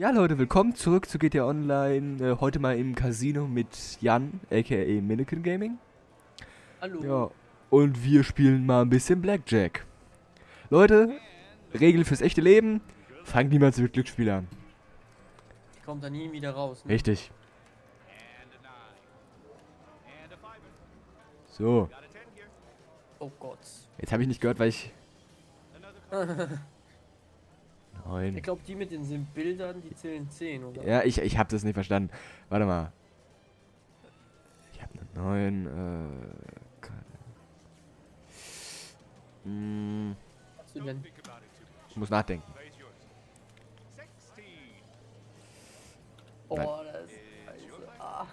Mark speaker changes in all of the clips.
Speaker 1: Ja, Leute, willkommen zurück zu GTA Online. Äh, heute mal im Casino mit Jan, aka Mannequin Gaming.
Speaker 2: Hallo.
Speaker 1: Ja, und wir spielen mal ein bisschen Blackjack. Leute, Regel fürs echte Leben: fangt niemals mit Glücksspiel an.
Speaker 2: Die kommt da nie wieder raus. Ne?
Speaker 1: Richtig. So,
Speaker 2: Oh Gott.
Speaker 1: jetzt habe ich nicht gehört, weil ich. Neun.
Speaker 2: Ich glaube, die mit den Bildern, die zählen 10, oder?
Speaker 1: Ja, ich, ich habe das nicht verstanden. Warte mal. Ich habe eine 9. Äh, keine- Hm, ich muss nachdenken.
Speaker 2: Oh,
Speaker 1: Nein.
Speaker 2: das ist scheiße. Ah.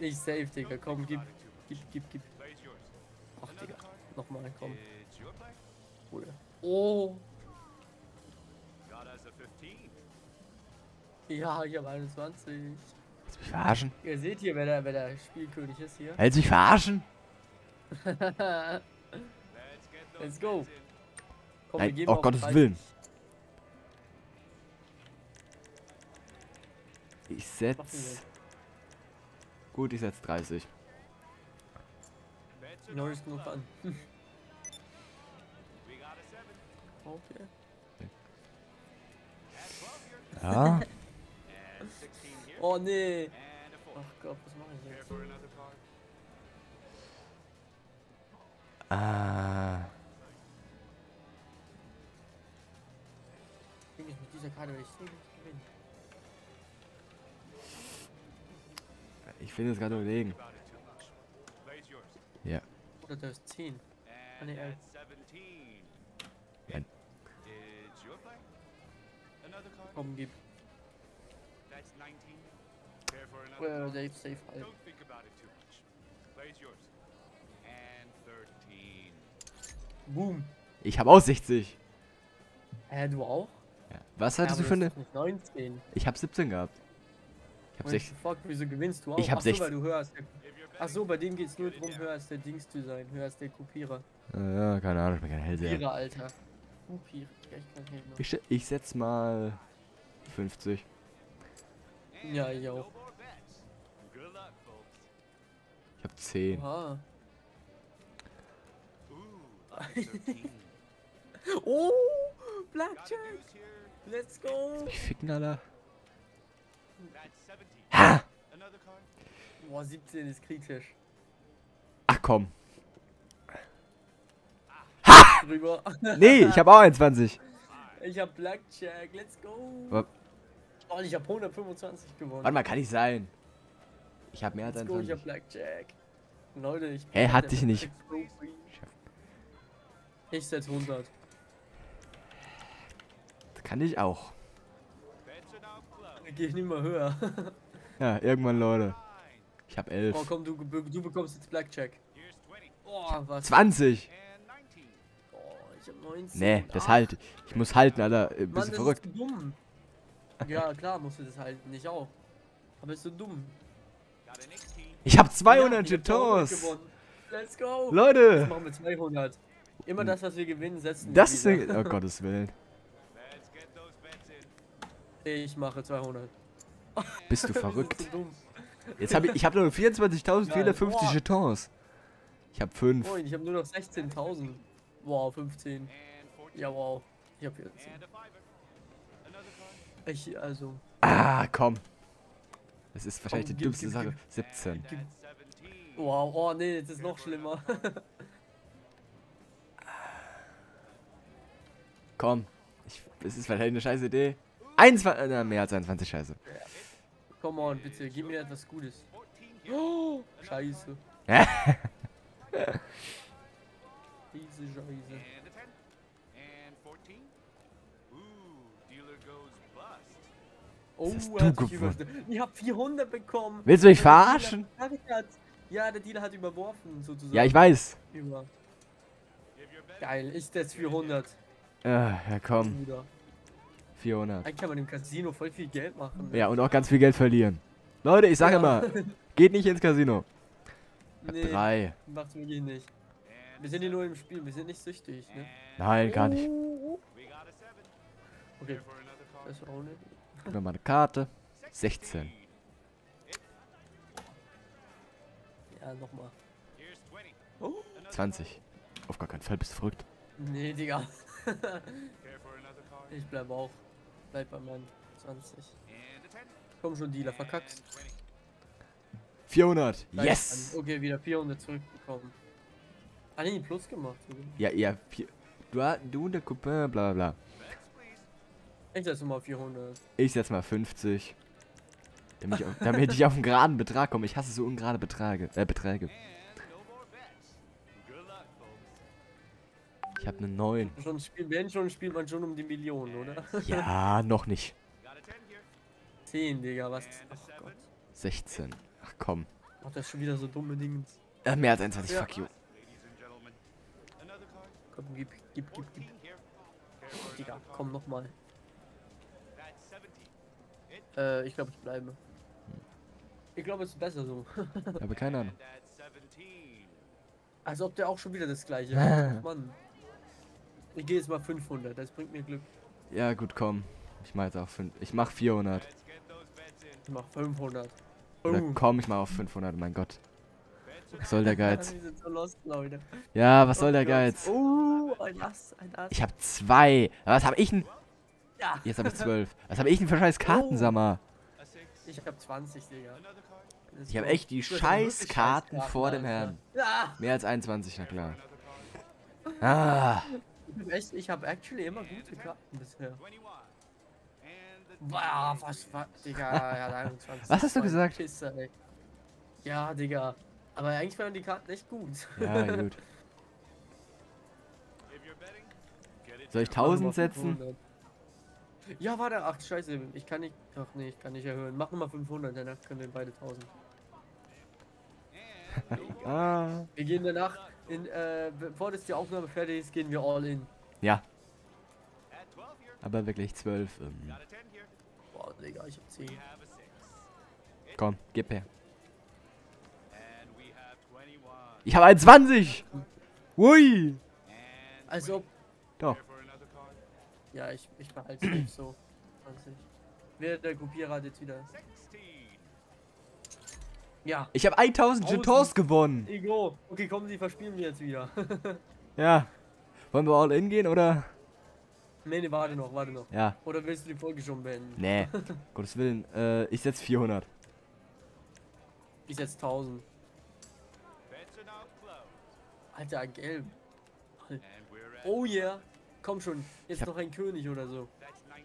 Speaker 2: Nicht safe, Digga. Komm, gib. Gib, gib, gib. Ach, Digga. Nochmal, komm. Bruder. Oh. Ja, ich habe 21.
Speaker 1: Willst du mich verarschen?
Speaker 2: Ihr seht hier, wer der, wer der Spielkönig ist hier.
Speaker 1: Willst du mich verarschen?
Speaker 2: Let's go. Komm,
Speaker 1: Nein,
Speaker 2: gehen
Speaker 1: oh
Speaker 2: auf
Speaker 1: Gottes
Speaker 2: 30.
Speaker 1: Willen. Ich setz. Gut, ich setz 30.
Speaker 2: wir? Neues genug an. Okay.
Speaker 1: Ja.
Speaker 2: Oh nee. Ach Gott, was mache ich jetzt?
Speaker 1: ah.
Speaker 2: Ding ist mit dieser Karte werde ich nicht gewinnen.
Speaker 1: Ich will jetzt gerade überlegen. Ja.
Speaker 2: Oder da ist 10. Ah nee, 11. Komm, gib. Äh, safe, safe halt. Boom.
Speaker 1: Ich habe auch 60.
Speaker 2: Hä, du auch?
Speaker 1: Ja. Was
Speaker 2: Ja,
Speaker 1: hattest
Speaker 2: aber
Speaker 1: du für eine?
Speaker 2: ist doch nicht 19.
Speaker 1: Ich habe 17 gehabt. Ich habe
Speaker 2: What
Speaker 1: 60.
Speaker 2: the fuck, wieso gewinnst du auch?
Speaker 1: Ich hab
Speaker 2: Ach so,
Speaker 1: 16.
Speaker 2: weil du höher als der... Ach so, bei dem geht's nur drum, höher als der Dings zu sein. Höher als der Kopierer.
Speaker 1: Äh, ja, keine Ahnung, ich bin kein Hellseher.
Speaker 2: Kopierer, Alter. Kopierer. Ich
Speaker 1: ich setz mal 50.
Speaker 2: mehr. Ja, ich auch.
Speaker 1: Ich habe 10.
Speaker 2: Oha. oh, Blackjack. Let's go.
Speaker 1: Ich ficken, Alter. Ha!
Speaker 2: Boah, 17 ist kritisch.
Speaker 1: Ach komm.
Speaker 2: Drüber.
Speaker 1: Nee, ich habe auch 21.
Speaker 2: Ich hab Blackjack. Let's go. Oh, ich hab 125 gewonnen.
Speaker 1: Warte mal, kann nicht sein. Ich habe mehr als
Speaker 2: Let's go, ich hab
Speaker 1: 21.
Speaker 2: Blackjack. Leute, ich
Speaker 1: Hä,
Speaker 2: bin
Speaker 1: hat dich nicht-.
Speaker 2: Ich setz 100.
Speaker 1: Kann ich auch.
Speaker 2: Geh nicht mal höher.
Speaker 1: Ja, irgendwann, Leute. Ich habe 11.
Speaker 2: Oh, komm, du, du bekommst jetzt Blackjack. Oh, was?
Speaker 1: 20.
Speaker 2: Oh, ich hab 19.
Speaker 1: Nee, das halt. Ich muss halten, Alter. Äh,
Speaker 2: Mann,
Speaker 1: Bist du
Speaker 2: das
Speaker 1: verrückt?
Speaker 2: ist dumm. Ja, klar musst du das halten, ich auch. Aber ist so dumm.
Speaker 1: Ich habe
Speaker 2: Ja,
Speaker 1: 200
Speaker 2: ich hab 200
Speaker 1: Jetons.
Speaker 2: gewonnen. Let's go.
Speaker 1: Leute.
Speaker 2: machen wir 200. Immer das, was wir gewinnen, setzen
Speaker 1: Das
Speaker 2: wir
Speaker 1: ist...
Speaker 2: wieder.
Speaker 1: Oh Gottes Willen.
Speaker 2: Ich mache 200.
Speaker 1: Bist du
Speaker 2: Das ist
Speaker 1: verrückt?
Speaker 2: so.
Speaker 1: Jetzt habe ich... Ich habe nur 24.450
Speaker 2: Boah.
Speaker 1: Jetons. Ich habe 5.
Speaker 2: Moin, ich habe nur noch 16.000. Wow, 15. Ja, wow. Ich habe 14. Ich, also,
Speaker 1: Ah, komm. Das ist wahrscheinlich
Speaker 2: Komm,
Speaker 1: die dümmste Sache.
Speaker 2: gib.
Speaker 1: 17.
Speaker 2: wow, oh nee, das ist noch schlimmer.
Speaker 1: Komm. Ich, es ist wahrscheinlich eine scheiß Idee. 21... äh, Na, mehr als 21 Scheiße.
Speaker 2: Come on, bitte, gib mir etwas Gutes. Oh, scheiße. Diese Scheiße. Oh,
Speaker 1: hast du gewonnen.
Speaker 2: Ich hab 400 bekommen.
Speaker 1: Willst du mich verarschen?
Speaker 2: Ja, der Dealer hat überworfen, sozusagen.
Speaker 1: Ja, ich weiß.
Speaker 2: Über. Geil, ich setz 400.
Speaker 1: Äh, ja, komm.
Speaker 2: Bruder.
Speaker 1: 400.
Speaker 2: Eigentlich kann man im Casino voll viel Geld machen. ne?
Speaker 1: Ja, und auch ganz viel Geld verlieren. Leute, ich sage
Speaker 2: Ja.
Speaker 1: immer, geht nicht ins Casino.
Speaker 2: Nee.
Speaker 1: drei.
Speaker 2: Macht wirklich nicht. Wir sind hier nur im Spiel, wir sind nicht süchtig, ne?
Speaker 1: Nein, gar nicht.
Speaker 2: Okay. Das war auch nicht.
Speaker 1: Nochmal eine Karte. 16.
Speaker 2: Ja, nochmal.
Speaker 1: 20. Auf gar keinen Fall, bist du verrückt.
Speaker 2: Nee, Digga. ich bleib auch. Bleib bei meinen 20. Komm schon, Dealer, verkackst.
Speaker 1: 400.
Speaker 2: Bleib
Speaker 1: Yes!
Speaker 2: an. Okay, wieder 400 zurückbekommen. Ah, nee, Plus gemacht.
Speaker 1: Ja, ja. Du, du und der Coupin, bla bla bla.
Speaker 2: Ich setze mal 400.
Speaker 1: Ich setz mal 50. Damit ich, auf, damit ich auf einen geraden Betrag komme. Ich hasse so ungerade Beträge. Äh, Beträge. Ich habe eine 9.
Speaker 2: Schon spielt, wenn schon, spielt man schon um die Millionen, oder?
Speaker 1: Ja, noch nicht.
Speaker 2: 10, Digga, was? Ach Gott.
Speaker 1: 16. Ach komm.
Speaker 2: Ach, das ist schon wieder so dumme Dings.
Speaker 1: Äh, mehr als 21,
Speaker 2: Ja.
Speaker 1: fuck you.
Speaker 2: Komm, gib, gib, gib, gib. Digga, komm nochmal. Äh, ich glaube, ich bleibe. Ich glaube, es ist besser so.
Speaker 1: Ich habe keine Ahnung.
Speaker 2: Als ob der auch schon wieder das gleiche macht. Mann. Ich gehe jetzt mal 500, das bringt mir Glück.
Speaker 1: Ja, gut, komm. Ich mach jetzt auch 5. Ich mach 400.
Speaker 2: Ich mach 500.
Speaker 1: Oder
Speaker 2: Oh.
Speaker 1: komm, ich mach auf 500, mein Gott. Was soll der Geiz?
Speaker 2: So lost.
Speaker 1: Ja, was soll
Speaker 2: Oh
Speaker 1: der
Speaker 2: Gott.
Speaker 1: Geiz?
Speaker 2: Oh, ein Ass, ein Ass.
Speaker 1: Ich hab zwei. Was hab ich denn?
Speaker 2: Ja.
Speaker 1: Jetzt habe ich 12. Was habe ich denn für scheiß Kartensammer?
Speaker 2: Ich hab 20, Digga.
Speaker 1: Ich habe echt die scheiß Karten
Speaker 2: Scheißkarten,
Speaker 1: vor dem. Herrn.
Speaker 2: Ja.
Speaker 1: Mehr als 21, na klar. Ah,
Speaker 2: echt, ich habe actually immer gute Karten bisher. Boah, was, was, Digga, ja, 21.
Speaker 1: Was hast du gesagt?
Speaker 2: Pisser, ey. Ja, Digga. Aber eigentlich waren die Karten echt gut.
Speaker 1: ja, gut. Soll ich 1000 setzen?
Speaker 2: Ja, warte, ach scheiße, ich kann nicht, ach nee, ich kann nicht erhöhen. Mach nochmal 500, danach können wir beide 1000.
Speaker 1: Ah.
Speaker 2: Wir gehen danach, in, äh, bevor das die Aufnahme fertig ist, gehen wir all in.
Speaker 1: Ja. Aber wirklich 12. Ähm,
Speaker 2: Boah, Digga, ich hab 10.
Speaker 1: komm, gib her. Ich habe 21! Ui!
Speaker 2: Als ob,
Speaker 1: Doch.
Speaker 2: Ja, ich, ich behalte es so. 20. Wer der Kopierer hat jetzt wieder. Ja,
Speaker 1: Ich habe 1000
Speaker 2: Tausend.
Speaker 1: Jetons gewonnen.
Speaker 2: Ego. Okay, komm, die verspielen wir jetzt wieder.
Speaker 1: Ja. Wollen wir all in gehen oder?
Speaker 2: nee, nee, warte noch, warte noch.
Speaker 1: Ja.
Speaker 2: Oder willst du die Folge schon beenden?
Speaker 1: Nee. Gottes Willen. Äh, ich setz 400.
Speaker 2: Ich setz 1000. Alter, gelb. Oh yeah. Komm schon, jetzt
Speaker 1: hab-
Speaker 2: noch ein König oder so.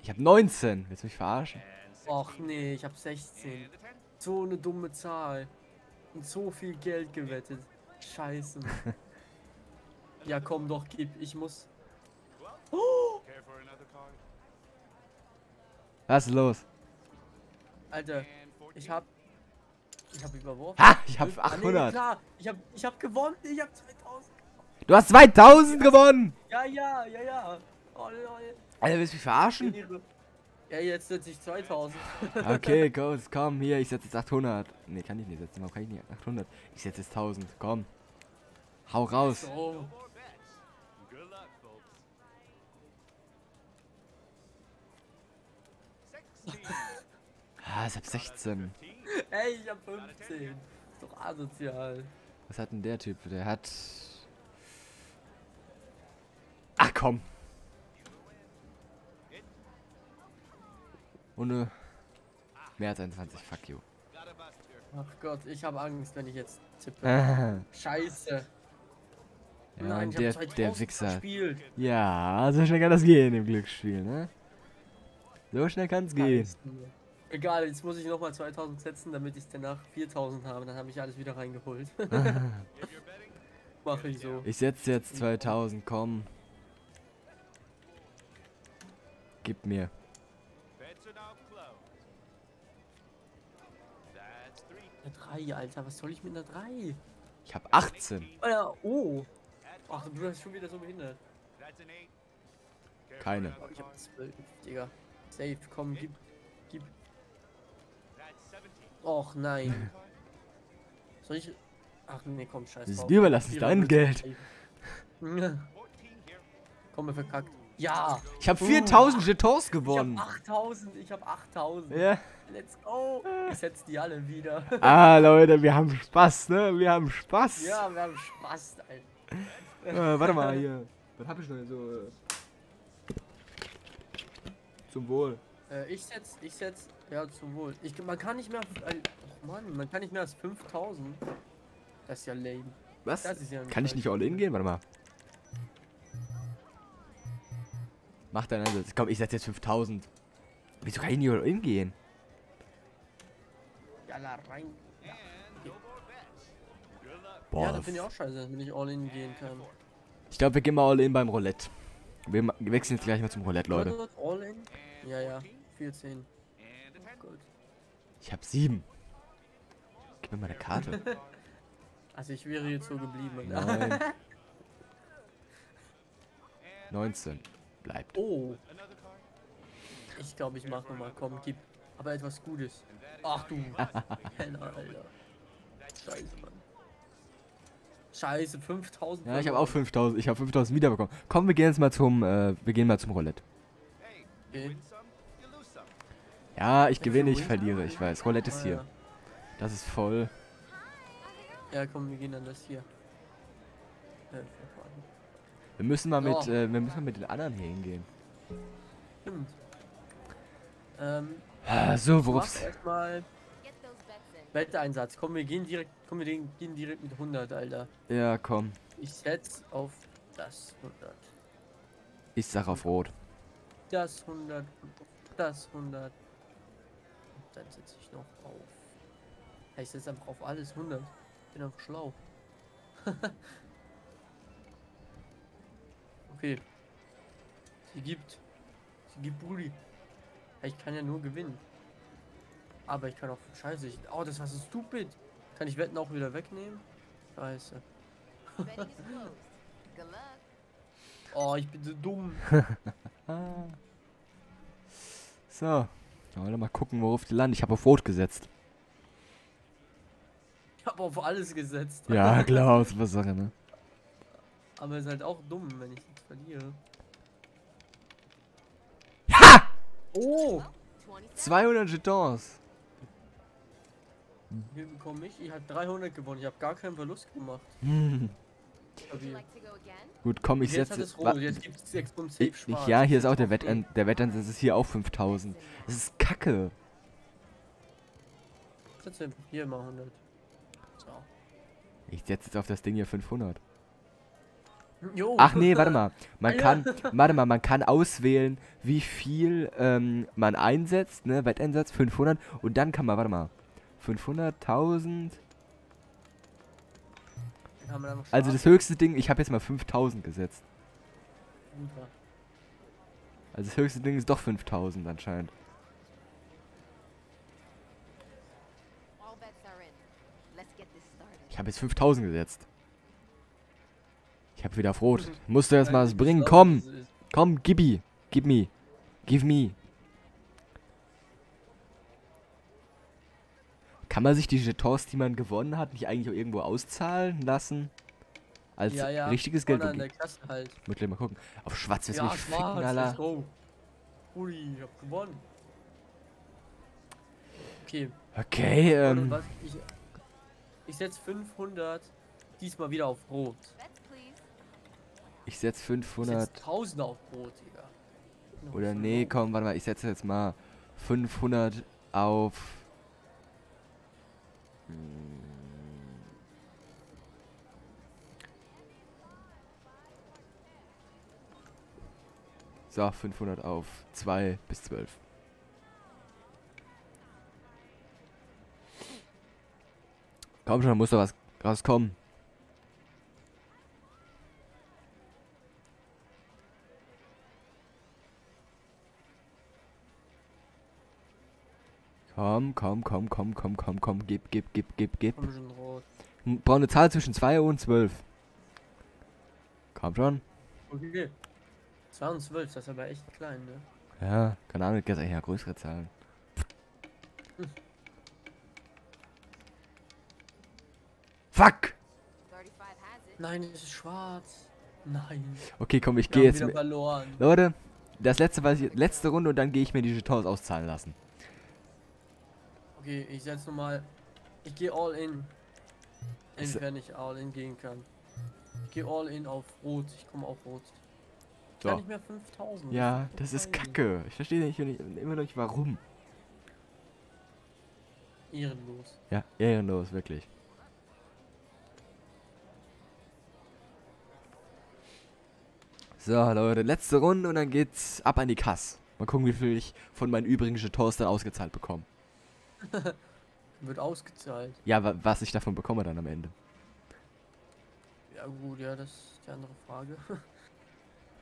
Speaker 1: Ich habe 19. Willst du mich verarschen?
Speaker 2: Och nee, ich hab 16. So eine dumme Zahl. Und so viel Geld gewettet. Scheiße. Ja, komm doch, gib. Ich muss. Oh,
Speaker 1: Was ist los?
Speaker 2: Alter, ich hab. Ich hab überworfen.
Speaker 1: Ha! Ich habe
Speaker 2: Ah, nee,
Speaker 1: 800.
Speaker 2: klar. Ich hab, ich hab gewonnen. Ich hab 2000.
Speaker 1: Du hast 2000 gewonnen!
Speaker 2: Ja, ja, ja, ja. Oh, lol.
Speaker 1: Alter, willst du mich verarschen?
Speaker 2: Ja, jetzt setze ich 2000.
Speaker 1: Okay, go, komm, hier, ich setze jetzt 800. Nee, kann ich nicht setzen, warum kann ich nicht 800? Ich setze jetzt 1000, komm. Hau raus.
Speaker 2: So.
Speaker 1: Ah, ich hab 16.
Speaker 2: Ey, ich hab 15. Ist doch asozial.
Speaker 1: Was hat denn der Typ? Der hat... Ach komm. Ohne... Mehr als 21, fuck you.
Speaker 2: Ach Gott, ich habe Angst, wenn ich jetzt tippe. Scheiße.
Speaker 1: ja,
Speaker 2: hab
Speaker 1: der,
Speaker 2: 2000
Speaker 1: der Wichser.
Speaker 2: verspielt.
Speaker 1: Ja, so schnell kann das gehen im Glücksspiel, ne? So schnell kann's gehen.
Speaker 2: Scheiße. Egal, jetzt muss ich nochmal 2000 setzen, damit ich danach 4000 habe. Dann habe ich alles wieder reingeholt. Mache ich so.
Speaker 1: Ich setze jetzt 2000, komm. Gib mir.
Speaker 2: Eine 3, Alter, was soll ich mit einer 3?
Speaker 1: Ich hab 18.
Speaker 2: Alter, oh. Ach, du bist schon wieder so behindert.
Speaker 1: Keine.
Speaker 2: Oh, ich hab 12, Digga. Safe, komm, gib. Gib. Och nein. Soll ich. Ach nee, komm, scheiß
Speaker 1: Das ist mir überlassen, dein Geld.
Speaker 2: Ja. komm, wir verkackt. Ja.
Speaker 1: Ich habe
Speaker 2: Uh.
Speaker 1: 4000 Jetons
Speaker 2: Ich
Speaker 1: gewonnen.
Speaker 2: hab 8000. Ich hab 8000.
Speaker 1: Ja.
Speaker 2: Let's go. Ich setz die alle wieder.
Speaker 1: Ah, Leute, wir haben Spaß, ne? Wir haben Spaß.
Speaker 2: ja, wir haben Spaß, Alter.
Speaker 1: Äh, warte mal hier. Was hab ich noch so? Äh, zum Wohl.
Speaker 2: Äh, ich setz, ich setz, ja, zum Wohl. Ich, man kann nicht mehr, äh, oh Mann, man kann nicht mehr als 5000. Das ist ja lame.
Speaker 1: Was?
Speaker 2: Ja
Speaker 1: Kann ich nicht all in gehen? Warte mal. Mach deinen Einsatz. Komm, ich setze jetzt 5000. Wieso kann ich nicht all in gehen?
Speaker 2: Ja, da rein. Ja,
Speaker 1: Boah,
Speaker 2: das finde ich auch scheiße, man nicht all in gehen kann.
Speaker 1: ich glaube, wir gehen mal all in beim Roulette. Wir wechseln jetzt gleich mal zum Roulette, Leute.
Speaker 2: All in? Ja, ja, 14. Gut.
Speaker 1: Ich habe sieben. Gib mir mal eine Karte.
Speaker 2: Also ich wäre jetzt so geblieben.
Speaker 1: Neun. 19. Bleibt.
Speaker 2: Oh. Ich glaube, ich mache nochmal. Komm, gib. Aber etwas Gutes. Ach du. Penner, Alter. Scheiße, Mann. Scheiße, 5000.
Speaker 1: Ja, ich habe auch 5000. Ich habe 5000 wiederbekommen. Komm, wir gehen jetzt mal zum, äh, wir gehen mal zum Roulette.
Speaker 2: Okay.
Speaker 1: Ja, ich gewinne, ich verliere. Ich weiß. Roulette ist hier. Das ist voll.
Speaker 2: Ja. komm, wir gehen dann das hier. Äh.
Speaker 1: Wir müssen mal mit,
Speaker 2: Ja.
Speaker 1: äh, wir müssen mal mit den anderen hier hingehen.
Speaker 2: Stimmt. Ähm,
Speaker 1: Ah, so, worauf's.
Speaker 2: erstmal. Wetteinsatz. Komm, wir gehen direkt, komm, wir gehen gehen direkt mit 100, Alter.
Speaker 1: Ja, komm.
Speaker 2: Ich setz auf das 100.
Speaker 1: Ich sag auf Rot.
Speaker 2: Das 100. Das 100. Und dann setze ich noch auf. Ich setze einfach auf alles 100. Bin einfach schlau. okay. Sie gibt. Sie gibt Brudi. Ich kann ja nur gewinnen. Aber ich kann auch. Scheiße. Ich, oh, das war so stupid. Kann ich Wetten auch wieder wegnehmen? Scheiße. Oh, ich bin so dumm.
Speaker 1: So. Ja, wollen wir mal gucken, worauf die landen. Ich habe auf Rot gesetzt.
Speaker 2: Ich habe auf alles gesetzt.
Speaker 1: Ja, klar, super Sache, ne?
Speaker 2: Aber ist halt auch dumm, wenn ich jetzt verliere.
Speaker 1: Ha!
Speaker 2: Oh!
Speaker 3: 20 cents.
Speaker 1: 200 Jetons.
Speaker 2: Hier bekomme ich. Ich habe 300 gewonnen. Ich habe gar keinen Verlust gemacht.
Speaker 1: Hm. Gut, komm, ich
Speaker 2: jetzt
Speaker 1: setze. wa-
Speaker 2: rot. Jetzt gibt es 6 und safe
Speaker 1: Ich,
Speaker 2: schwarz.
Speaker 1: ich, ja, hier ist auch der. Wettan, der Wettansatz ist hier auch 5000. Das ist kacke.
Speaker 2: Setze hier mal 100. So.
Speaker 1: Ich setze jetzt auf das Ding hier 500.
Speaker 2: Jo.
Speaker 1: Ach nee, warte mal. Man kann, warte mal, man kann auswählen, wie viel ähm, man einsetzt, ne, Wetteinsatz 500 und dann kann man, warte mal, 500, 1000.
Speaker 2: Dann haben wir dann noch
Speaker 1: Also
Speaker 2: schwarz.
Speaker 1: das höchste Ding, ich habe jetzt mal 5000 gesetzt.
Speaker 2: Super.
Speaker 1: Also das höchste Ding ist doch 5000 anscheinend. Ich habe jetzt 5000 gesetzt. Ich habe wieder auf Rot. Musst du erstmal was
Speaker 2: du
Speaker 1: bringen. Komm,
Speaker 2: ist-
Speaker 1: komm, gib me. Gib me. Give me. Kann man sich die Jetons, die man gewonnen hat, nicht eigentlich auch irgendwo auszahlen lassen? Als
Speaker 2: Ja, ja.
Speaker 1: richtiges Geld?
Speaker 2: Vorne an
Speaker 1: Okay.
Speaker 2: der Kasse halt.
Speaker 1: Muss gleich mal gucken. Auf schwarz du
Speaker 2: Ja,
Speaker 1: mich ficken,
Speaker 2: schwarz.
Speaker 1: Alter.
Speaker 2: Let's go. Ui, ich hab gewonnen. Okay.
Speaker 1: Okay,
Speaker 2: Oder
Speaker 1: ähm.
Speaker 2: was? Ich, ich setze 500 diesmal wieder auf Rot.
Speaker 1: Ich setz
Speaker 2: Ich
Speaker 1: 500.
Speaker 2: setze 1000 auf Rot, Digga. Noch
Speaker 1: Oder nee, komm, warte mal. Ich setze jetzt mal 500 auf. So, 500 auf 2 bis 12. Komm schon, muss da was rauskommen. Komm, komm, komm, komm, komm, komm, komm, gib, gib, gib, gib, gib.
Speaker 2: Komm schon rot.
Speaker 1: M- Brauch eine Zahl zwischen 2 und 12. Komm schon.
Speaker 2: Okay. 2 und 12, das ist aber echt klein, ne?
Speaker 1: Ja, keine Ahnung, gibt eigentlich ja größere Zahlen. Fuck!
Speaker 3: 35 has it.
Speaker 2: Nein, es ist schwarz. Nein.
Speaker 1: Okay, komm, ich gehe jetzt
Speaker 2: verloren.
Speaker 1: Leute, das letzte, was ich, letzte Runde und dann gehe ich mir die Jetons auszahlen lassen.
Speaker 2: Okay, ich setz nochmal. Ich gehe all in. Inwiefern ich all in gehen kann. Ich gehe all in auf Rot. Ich komme auf Rot. Ich kann nicht mehr 5000.
Speaker 1: Ja, das ist kacke. Ich verstehe nicht, nicht, immer noch nicht warum.
Speaker 2: Ehrenlos.
Speaker 1: Ja, ehrenlos, wirklich. So, Leute, letzte Runde und dann geht's ab an die Kasse. Mal gucken, wie viel ich von meinen übrigen Jetons dann ausgezahlt bekomme.
Speaker 2: Wird ausgezahlt.
Speaker 1: Ja, wa was ich davon bekomme dann am Ende.
Speaker 2: Ja gut, ja, das ist die andere Frage.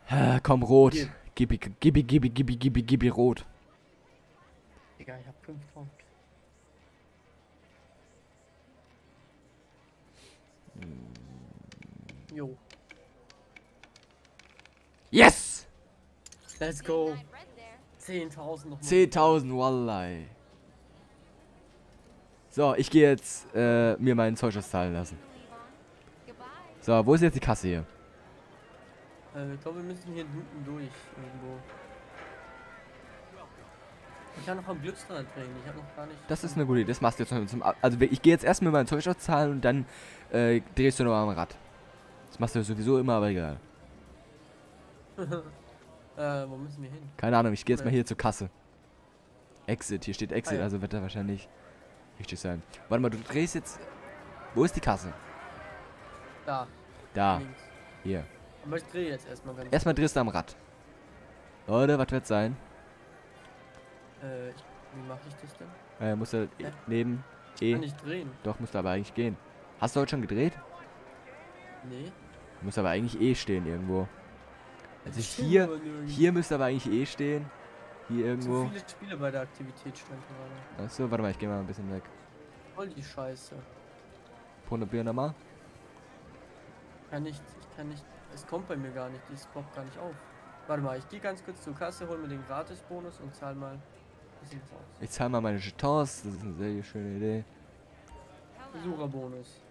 Speaker 1: Ah, komm, rot.
Speaker 2: Hier.
Speaker 1: Gibi, gibi, gibi, gibi, gibi, gibi, rot.
Speaker 2: Digga, ich hab 5000. Jo,
Speaker 1: Yes!
Speaker 2: let's go.
Speaker 3: Midnight red there.
Speaker 2: 10.000 noch. mal.
Speaker 1: 10.000, Wallahi. So, ich gehe jetzt äh, mir meinen Zeug auszahlen lassen. So, wo ist jetzt die Kasse hier?
Speaker 2: Äh, ich glaube, wir müssen hier hinten durch irgendwo. Ich kann noch am Glücksrad drehen. Ich habe noch gar nicht.
Speaker 1: Das ist eine gute Idee. Das machst du jetzt noch zum Ab Also ich gehe jetzt erstmal mein Zeug auszahlen und dann äh, drehst du noch am Rad. Das machst du sowieso immer, aber egal.
Speaker 2: Äh, wo müssen wir hin?
Speaker 1: Keine Ahnung, ich gehe jetzt mal hier zur Kasse. Exit, hier steht Exit,
Speaker 2: Ah, ja.
Speaker 1: also wird da wahrscheinlich richtig sein. Warte mal, du drehst jetzt. Wo ist die Kasse?
Speaker 2: Da.
Speaker 1: Da,
Speaker 2: Links.
Speaker 1: hier.
Speaker 2: Aber ich drehe jetzt erstmal.
Speaker 1: Erstmal drehst du am Rad. Leute, was wird sein?
Speaker 2: Äh, ich- wie mache ich das denn?
Speaker 1: Äh, musst du
Speaker 2: Hä?
Speaker 1: neben
Speaker 2: Ich
Speaker 1: E.
Speaker 2: kann nicht drehen.
Speaker 1: Doch, musst du aber eigentlich gehen. Hast du heute schon gedreht?
Speaker 2: Nee.
Speaker 1: Muss aber eigentlich E stehen irgendwo. Also
Speaker 2: steht
Speaker 1: hier, hier müsste aber eigentlich E stehen. Hier
Speaker 2: Zu
Speaker 1: irgendwo.
Speaker 2: viele Spiele bei der Aktivität stand gerade.
Speaker 1: Achso, warte mal, ich gehe mal ein bisschen weg.
Speaker 2: Voll die Scheiße.
Speaker 1: Probieren nochmal.
Speaker 2: Kann nicht, ich kann nicht. Es kommt bei mir gar nicht. Das poppt gar nicht auf. Warte mal, ich gehe ganz kurz zur Kasse, hol mir den Gratisbonus und zahl mal.
Speaker 1: Ich zahle mal meine Jetons, das ist eine sehr schöne Idee.
Speaker 2: Besucherbonus.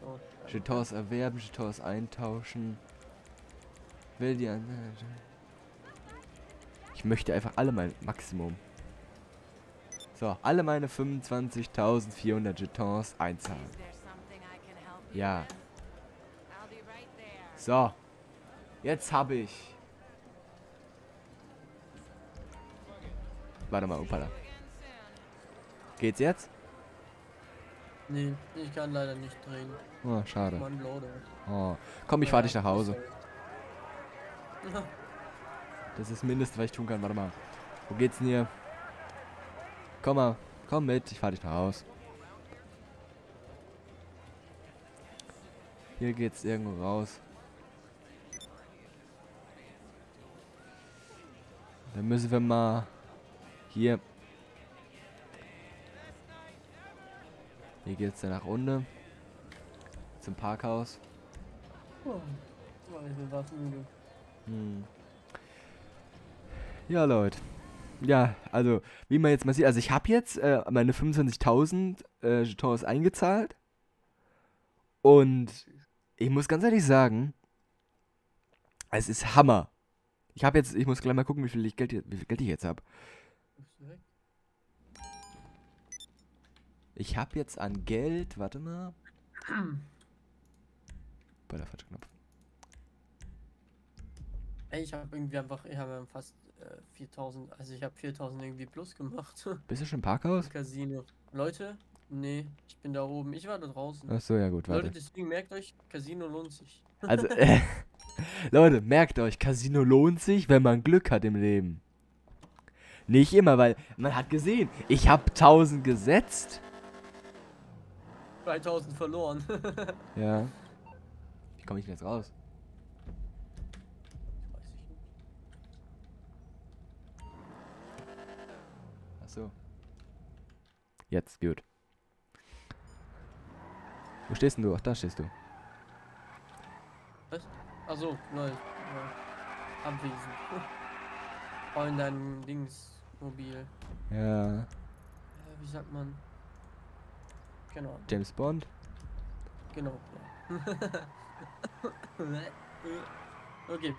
Speaker 2: So,
Speaker 1: Jetons erwerben, Jetons eintauschen. Will die an. Ich möchte einfach alle mein Maximum. So, alle meine 25.400 Jetons einzahlen. Ja. So. Jetzt habe ich. Warte mal, upala. Geht's jetzt?
Speaker 2: Nee, ich kann leider nicht drehen.
Speaker 1: Oh, schade. Oh. Komm, ich fahr dich nach Hause. Das ist das Mindeste, was ich tun kann. Warte mal. Wo geht's denn hier? Komm mal. Komm mit. Ich fahr dich nach Hause. Hier geht's irgendwo raus. Dann müssen wir mal hier. Hier geht's dann nach unten. Zum Parkhaus.
Speaker 2: Oh, ich bin was müde.
Speaker 1: Hm. Ja, Leute. Ja, also, wie man jetzt mal sieht, also ich habe jetzt äh, meine 25.000 äh, Jetons eingezahlt. Und ich muss ganz ehrlich sagen, es ist Hammer. Ich habe jetzt, ich muss gleich mal gucken, wie viel, Geld, wie viel Geld ich jetzt habe. Ich habe jetzt an Geld, warte mal. Bei der falschen Knopf.
Speaker 2: Ey, ich habe irgendwie einfach, ich habe fast 4000, also ich habe 4000 irgendwie plus gemacht.
Speaker 1: Bist du schon im Parkhaus?
Speaker 2: Casino. Leute, nee, ich bin da oben. Ich war da draußen.
Speaker 1: Achso, ja gut,
Speaker 2: Leute,
Speaker 1: warte.
Speaker 2: deswegen merkt euch, Casino lohnt sich.
Speaker 1: Also, äh, Leute, merkt euch, Casino lohnt sich, wenn man Glück hat im Leben. Nicht immer, weil man hat gesehen, ich habe 1000 gesetzt.
Speaker 2: 3000 verloren.
Speaker 1: Ja. Wie komme ich denn jetzt raus?
Speaker 2: Weiß ich nicht.
Speaker 1: Achso. Jetzt, gut. Wo stehst denn du? Ach, da stehst du.
Speaker 2: Achso, lol. Ja. Abwesend. Oh, in deinem Dings mobil.
Speaker 1: Ja.
Speaker 2: Äh, wie sagt man? Genau,
Speaker 1: James Bond?
Speaker 2: genau. Ja. Okay.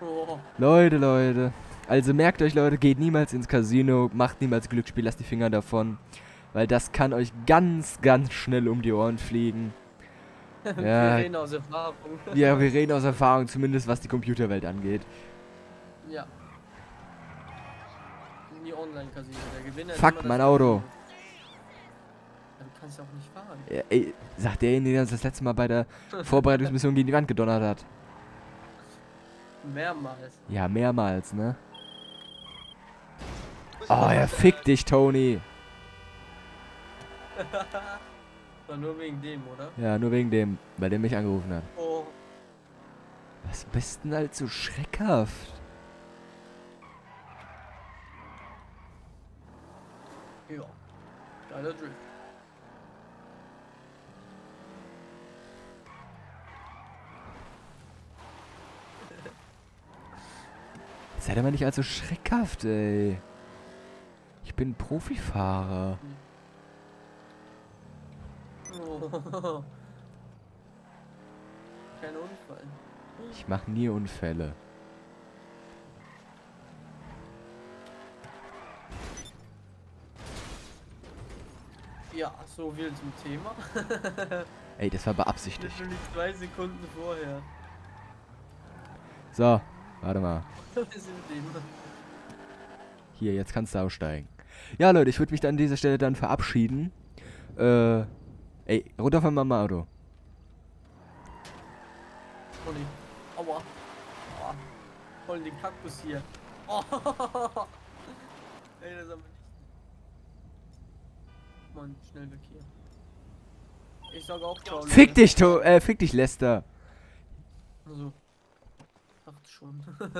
Speaker 2: Oh,
Speaker 1: Leute, Leute. Also merkt euch, Leute, geht niemals ins Casino, macht niemals Glücksspiel, lasst die Finger davon. Weil das kann euch ganz, ganz schnell um die Ohren fliegen.
Speaker 2: wir
Speaker 1: Ja.
Speaker 2: reden aus Erfahrung.
Speaker 1: Ja, wir reden aus Erfahrung, zumindest was die Computerwelt angeht.
Speaker 2: Ja. Die Online-Casino. Der Gewinner
Speaker 1: Fuck, mein Auto.
Speaker 2: Ja, du kannst ja auch nicht fahren.
Speaker 1: Ja, ey, sagt derjenige, der uns das letzte Mal bei der Vorbereitungsmission gegen die Wand gedonnert hat.
Speaker 2: Mehrmals.
Speaker 1: Ja, mehrmals, ne? Oh, ja, fick dich, Tony.
Speaker 2: War nur wegen dem, oder?
Speaker 1: Ja, nur wegen dem, bei dem mich angerufen hat.
Speaker 2: Oh.
Speaker 1: Was bist denn halt so schreckhaft?
Speaker 2: Ja. Geiler Drift.
Speaker 1: Seid aber nicht allzu schreckhaft, ey. Ich bin Profifahrer.
Speaker 2: Oh. Kein Unfall.
Speaker 1: Ich mache nie Unfälle.
Speaker 2: Ja, so viel zum Thema.
Speaker 1: Ey, das war beabsichtigt.
Speaker 2: Literally zwei Sekunden vorher.
Speaker 1: So, warte mal.
Speaker 2: Wir.
Speaker 1: Hier, jetzt kannst du aussteigen. Ja, Leute, ich würde mich dann an dieser Stelle dann verabschieden. Äh, ey, runter von meinem Auto.
Speaker 2: Olli. Aua. Aua. Voll den Kaktus hier. Oh. Ey, das ist aber nicht. Mann, schnell weg hier. Ich sag auch ciao.
Speaker 1: Fick dich, to äh, fick dich, Lester.
Speaker 2: Also. Schon.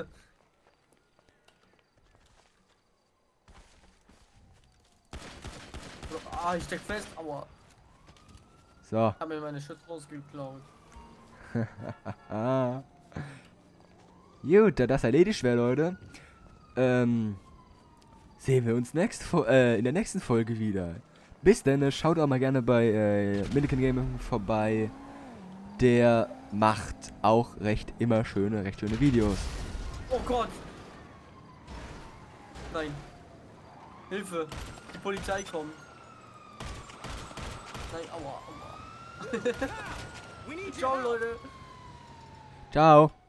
Speaker 2: ah, ich steck fest, aua.
Speaker 1: So.
Speaker 2: Hab mir meine Schütze rausgeklaut.
Speaker 1: Gut, da das erledigt wäre, Leute, ähm, sehen wir uns next äh, in der nächsten Folge wieder. Bis dann, schaut auch mal gerne bei äh, Millican Gaming vorbei. Der macht auch recht immer schöne, recht schöne Videos.
Speaker 2: Oh Gott! Nein. Hilfe! Die Polizei kommt. Nein, aua, aua. Ciao, Leute.
Speaker 1: Ciao.